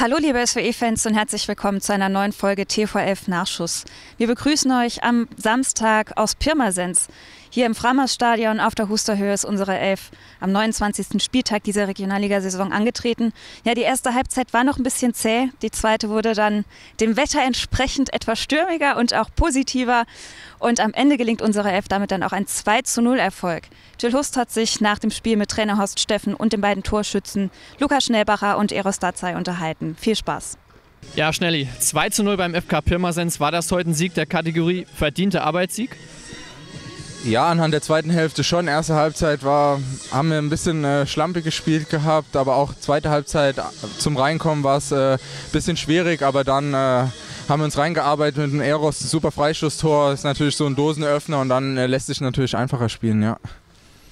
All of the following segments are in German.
Hallo liebe SWE-Fans und herzlich willkommen zu einer neuen Folge TV11 Nachschuss. Wir begrüßen euch am Samstag aus Pirmasens. Hier im Framersstadion auf der Husterhöhe ist unsere Elf am 29. Spieltag dieser Regionalliga-Saison angetreten. Ja, die erste Halbzeit war noch ein bisschen zäh. Die zweite wurde dann dem Wetter entsprechend etwas stürmiger und auch positiver. Und am Ende gelingt unserer Elf damit dann auch ein 2 zu 0 Erfolg. Jill Hust hat sich nach dem Spiel mit Trainer Horst Steffen und den beiden Torschützen Lukas Schnellbacher und Eros Dazai unterhalten. Viel Spaß. Ja, Schnelli, 2 zu 0 beim FK Pirmasens. War das heute ein Sieg der Kategorie verdienter Arbeitssieg? Ja, anhand der zweiten Hälfte schon. Erste Halbzeit war, haben wir ein bisschen äh, schlampig gespielt gehabt, aber auch zweite Halbzeit äh, zum Reinkommen war es ein äh, bisschen schwierig, aber dann äh, haben wir uns reingearbeitet mit dem Eros, super Freistoßtor, ist natürlich so ein Dosenöffner und dann äh, lässt sich natürlich einfacher spielen, ja.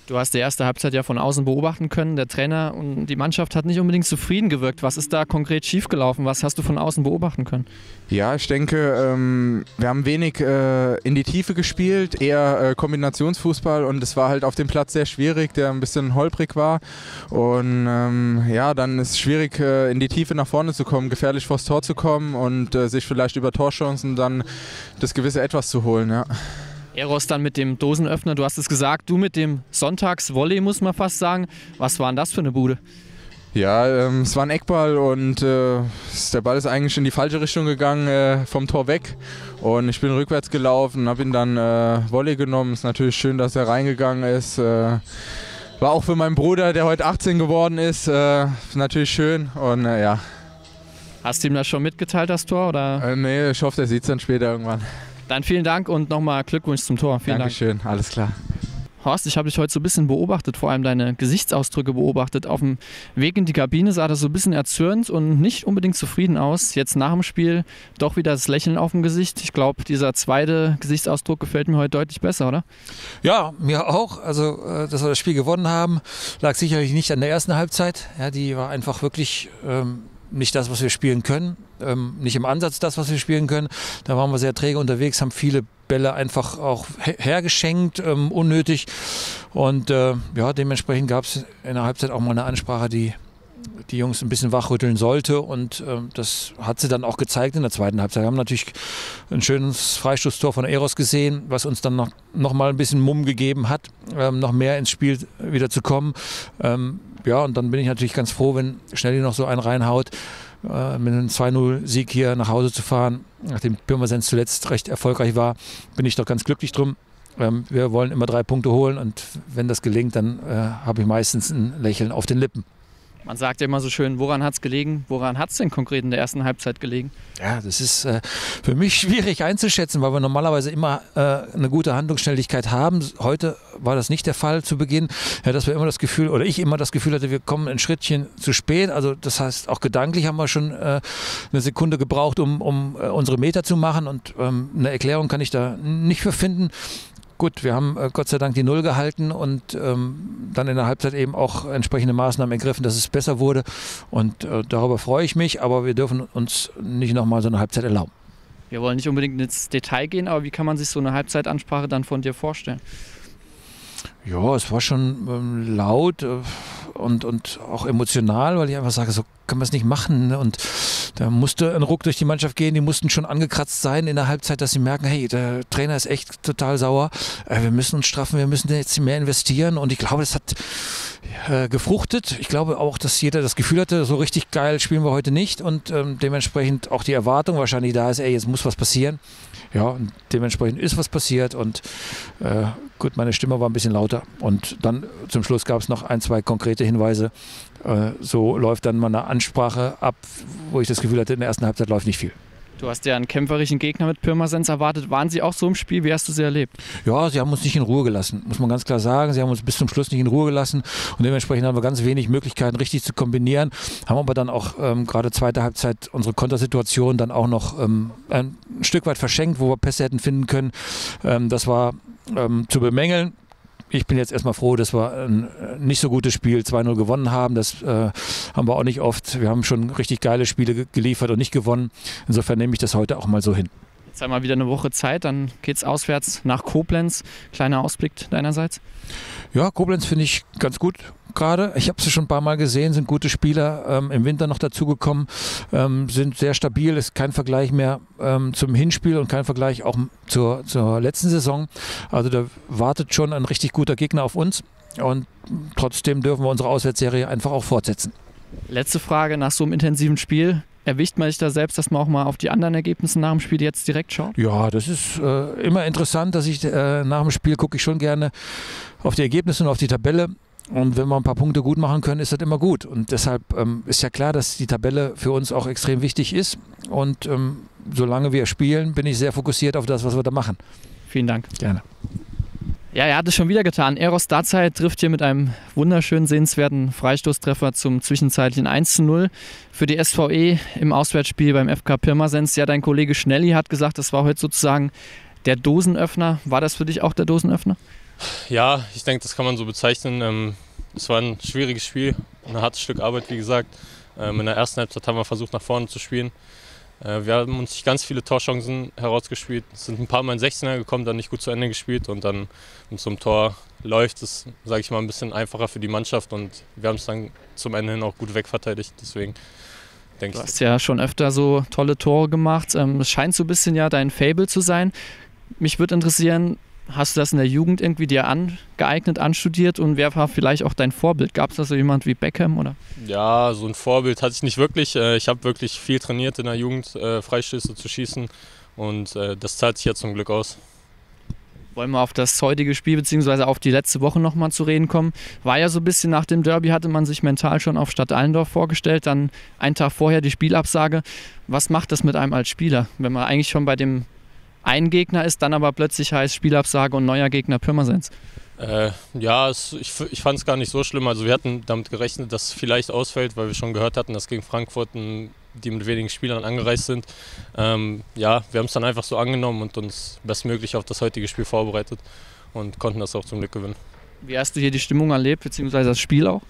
Du hast die erste Halbzeit ja von außen beobachten können. Der Trainer und die Mannschaft hat nicht unbedingt zufrieden gewirkt. Was ist da konkret schiefgelaufen? Was hast du von außen beobachten können? Ja, ich denke, ähm, wir haben wenig äh, in die Tiefe gespielt, eher äh, Kombinationsfußball und es war halt auf dem Platz sehr schwierig, der ein bisschen holprig war. Und ähm, ja, dann ist es schwierig, äh, in die Tiefe nach vorne zu kommen, gefährlich vors Tor zu kommen und sich vielleicht über Torchancen dann das gewisse Etwas zu holen. Ja. Eros dann mit dem Dosenöffner, du hast es gesagt, du mit dem Sonntagsvolley, muss man fast sagen. Was war denn das für eine Bude? Ja, ähm, es war ein Eckball und äh, der Ball ist eigentlich in die falsche Richtung gegangen, äh, vom Tor weg. Und ich bin rückwärts gelaufen, habe ihn dann äh, Volley genommen. Ist natürlich schön, dass er reingegangen ist. Äh, war auch für meinen Bruder, der heute 18 geworden ist, äh, natürlich schön. Und äh, ja. Hast du ihm das schon mitgeteilt, das Tor? Oder? Nee, ich hoffe, der sieht es dann später irgendwann. Dann vielen Dank und nochmal Glückwunsch zum Tor. Vielen Dankeschön, Dank. alles klar. Horst, ich habe dich heute so ein bisschen beobachtet, vor allem deine Gesichtsausdrücke beobachtet. Auf dem Weg in die Kabine sah das so ein bisschen erzürnt und nicht unbedingt zufrieden aus. Jetzt nach dem Spiel doch wieder das Lächeln auf dem Gesicht. Ich glaube, dieser zweite Gesichtsausdruck gefällt mir heute deutlich besser, oder? Ja, mir auch. Also, äh, dass wir das Spiel gewonnen haben, lag sicherlich nicht an der ersten Halbzeit. Ja, die war einfach wirklich ähm, nicht das, was wir spielen können, ähm, nicht im Ansatz das, was wir spielen können. Da waren wir sehr träge unterwegs, haben viele Bälle einfach auch hergeschenkt, ähm, unnötig. Und äh, ja, dementsprechend gab es in der Halbzeit auch mal eine Ansprache, die die Jungs ein bisschen wachrütteln sollte. Und äh, das hat sie dann auch gezeigt in der zweiten Halbzeit. Wir haben natürlich ein schönes Freistoßtor von Eros gesehen, was uns dann noch, noch mal ein bisschen Mumm gegeben hat, ähm, noch mehr ins Spiel wieder zu kommen. Ähm, ja, und dann bin ich natürlich ganz froh, wenn Schnelli noch so einen reinhaut, äh, mit einem 2-0-Sieg hier nach Hause zu fahren. Nachdem Pirmasens zuletzt recht erfolgreich war, bin ich doch ganz glücklich drum. Ähm, wir wollen immer drei Punkte holen und wenn das gelingt, dann äh, habe ich meistens ein Lächeln auf den Lippen. Man sagt ja immer so schön, woran hat es gelegen? Woran hat es denn konkret in der ersten Halbzeit gelegen? Ja, das ist äh, für mich schwierig einzuschätzen, weil wir normalerweise immer äh, eine gute Handlungsschnelligkeit haben. Heute war das nicht der Fall zu Beginn, ja, dass wir immer das Gefühl, oder ich immer das Gefühl hatte, wir kommen ein Schrittchen zu spät. Also das heißt, auch gedanklich haben wir schon äh, eine Sekunde gebraucht, um, um äh, unsere Meter zu machen und ähm, eine Erklärung kann ich da nicht für finden gut, wir haben äh, Gott sei Dank die Null gehalten und ähm, dann in der Halbzeit eben auch entsprechende Maßnahmen ergriffen, dass es besser wurde. Und äh, darüber freue ich mich, aber wir dürfen uns nicht nochmal so eine Halbzeit erlauben. Wir wollen nicht unbedingt ins Detail gehen, aber wie kann man sich so eine Halbzeitansprache dann von dir vorstellen? Ja, es war schon ähm, laut äh, und, und auch emotional, weil ich einfach sage, so können wir es nicht machen. Ne? Und da musste ein Ruck durch die Mannschaft gehen. Die mussten schon angekratzt sein in der Halbzeit, dass sie merken, hey, der Trainer ist echt total sauer. Äh, wir müssen uns straffen, wir müssen jetzt mehr investieren. Und ich glaube, das hat äh, gefruchtet. Ich glaube auch, dass jeder das Gefühl hatte, so richtig geil spielen wir heute nicht. Und ähm, dementsprechend auch die Erwartung wahrscheinlich da ist, ey, jetzt muss was passieren. Ja, und dementsprechend ist was passiert. Und äh, gut, meine Stimme war ein bisschen lauter. Und dann zum Schluss gab es noch ein, zwei konkrete Hinweise. Äh, so läuft dann mal eine Ansprache ab, wo ich das Gefühl hatte, in der ersten Halbzeit läuft nicht viel. Du hast ja einen kämpferischen Gegner mit Pirmasens erwartet. Waren sie auch so im Spiel? Wie hast du sie erlebt? Ja, sie haben uns nicht in Ruhe gelassen, muss man ganz klar sagen. Sie haben uns bis zum Schluss nicht in Ruhe gelassen und dementsprechend haben wir ganz wenig Möglichkeiten, richtig zu kombinieren. Haben aber dann auch ähm, gerade zweite Halbzeit unsere Kontersituation dann auch noch ähm, ein Stück weit verschenkt, wo wir Pässe hätten finden können. Ähm, das war ähm, zu bemängeln ich bin jetzt erstmal froh, dass wir ein äh, nicht so gutes Spiel 2-0 gewonnen haben. Das äh, haben wir auch nicht oft. Wir haben schon richtig geile Spiele geliefert und nicht gewonnen. Insofern nehme ich das heute auch mal so hin. Jetzt haben wir wieder eine Woche Zeit, dann geht es auswärts nach Koblenz. Kleiner Ausblick deinerseits? Ja, Koblenz finde ich ganz gut. Gerade. Ich habe sie schon ein paar Mal gesehen, sind gute Spieler ähm, im Winter noch dazugekommen, ähm, sind sehr stabil, ist kein Vergleich mehr ähm, zum Hinspiel und kein Vergleich auch zur, zur letzten Saison. Also da wartet schon ein richtig guter Gegner auf uns und trotzdem dürfen wir unsere Auswärtsserie einfach auch fortsetzen. Letzte Frage nach so einem intensiven Spiel. Erwischt man sich da selbst, dass man auch mal auf die anderen Ergebnisse nach dem Spiel jetzt direkt schaut? Ja, das ist äh, immer interessant, dass ich äh, nach dem Spiel gucke ich schon gerne auf die Ergebnisse und auf die Tabelle. Und wenn wir ein paar Punkte gut machen können, ist das immer gut. Und deshalb ähm, ist ja klar, dass die Tabelle für uns auch extrem wichtig ist. Und ähm, solange wir spielen, bin ich sehr fokussiert auf das, was wir da machen. Vielen Dank. Gerne. Ja, er hat es schon wieder getan. Eros Darzeit trifft hier mit einem wunderschönen, sehenswerten Freistoßtreffer zum zwischenzeitlichen 1 zu 0 für die SVE im Auswärtsspiel beim FK Pirmasens. Ja, dein Kollege Schnelli hat gesagt, das war heute sozusagen der Dosenöffner. War das für dich auch der Dosenöffner? Ja, ich denke, das kann man so bezeichnen. Ähm, es war ein schwieriges Spiel, ein hartes Stück Arbeit, wie gesagt. Ähm, in der ersten Halbzeit haben wir versucht, nach vorne zu spielen. Äh, wir haben uns nicht ganz viele Torchancen herausgespielt, sind ein paar Mal in 16er gekommen, dann nicht gut zu Ende gespielt und dann mit so einem Tor läuft es, sage ich mal, ein bisschen einfacher für die Mannschaft und wir haben es dann zum Ende hin auch gut wegverteidigt. Deswegen denke ich. Du hast ja schon öfter so tolle Tore gemacht. Ähm, es scheint so ein bisschen ja dein Fable zu sein. Mich würde interessieren, Hast du das in der Jugend irgendwie dir angeeignet, anstudiert und wer war vielleicht auch dein Vorbild? Gab es da so jemand wie Beckham oder? Ja, so ein Vorbild hatte ich nicht wirklich. Äh, ich habe wirklich viel trainiert in der Jugend, äh, Freistöße zu schießen und äh, das zahlt sich ja zum Glück aus. Wollen wir auf das heutige Spiel bzw. auf die letzte Woche nochmal zu reden kommen. War ja so ein bisschen nach dem Derby, hatte man sich mental schon auf Stadt Allendorf vorgestellt, dann einen Tag vorher die Spielabsage. Was macht das mit einem als Spieler, wenn man eigentlich schon bei dem ein Gegner ist, dann aber plötzlich heißt Spielabsage und neuer Gegner Pirmasens. Äh, ja, es, ich, ich fand es gar nicht so schlimm. Also wir hatten damit gerechnet, dass es vielleicht ausfällt, weil wir schon gehört hatten, dass gegen Frankfurt ein, die mit wenigen Spielern angereist sind. Ähm, ja, wir haben es dann einfach so angenommen und uns bestmöglich auf das heutige Spiel vorbereitet und konnten das auch zum Glück gewinnen. Wie hast du hier die Stimmung erlebt, beziehungsweise das Spiel auch?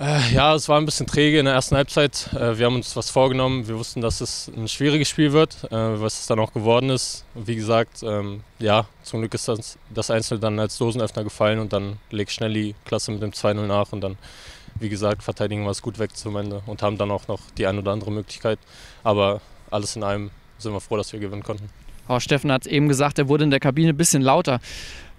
Äh, ja, es war ein bisschen träge in der ersten Halbzeit. Äh, wir haben uns was vorgenommen. Wir wussten, dass es ein schwieriges Spiel wird, äh, was es dann auch geworden ist. Wie gesagt, ähm, ja, zum Glück ist das, das Einzel dann als Dosenöffner gefallen und dann legt schnell die Klasse mit dem 2-0 nach und dann, wie gesagt, verteidigen wir es gut weg zum Ende und haben dann auch noch die ein oder andere Möglichkeit. Aber alles in allem sind wir froh, dass wir gewinnen konnten. Oh, Steffen hat eben gesagt, er wurde in der Kabine ein bisschen lauter.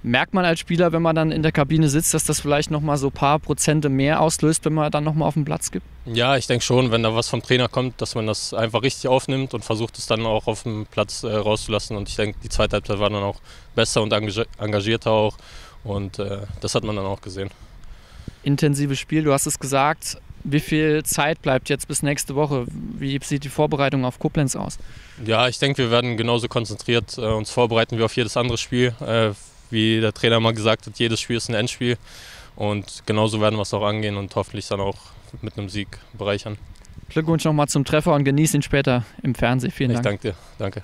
Merkt man als Spieler, wenn man dann in der Kabine sitzt, dass das vielleicht nochmal so ein paar Prozente mehr auslöst, wenn man dann nochmal auf den Platz gibt? Ja, ich denke schon, wenn da was vom Trainer kommt, dass man das einfach richtig aufnimmt und versucht es dann auch auf dem Platz äh, rauszulassen. Und ich denke, die zweite Halbzeit war dann auch besser und engagierter auch. Und äh, das hat man dann auch gesehen. Intensives Spiel, du hast es gesagt. Wie viel Zeit bleibt jetzt bis nächste Woche? Wie sieht die Vorbereitung auf Koblenz aus? Ja, ich denke, wir werden genauso konzentriert äh, uns vorbereiten wie auf jedes andere Spiel. Wie der Trainer mal gesagt hat, jedes Spiel ist ein Endspiel. Und genauso werden wir es auch angehen und hoffentlich dann auch mit einem Sieg bereichern. Glückwunsch nochmal zum Treffer und genieß ihn später im Fernsehen. Vielen Dank. Ich danke dir. Danke.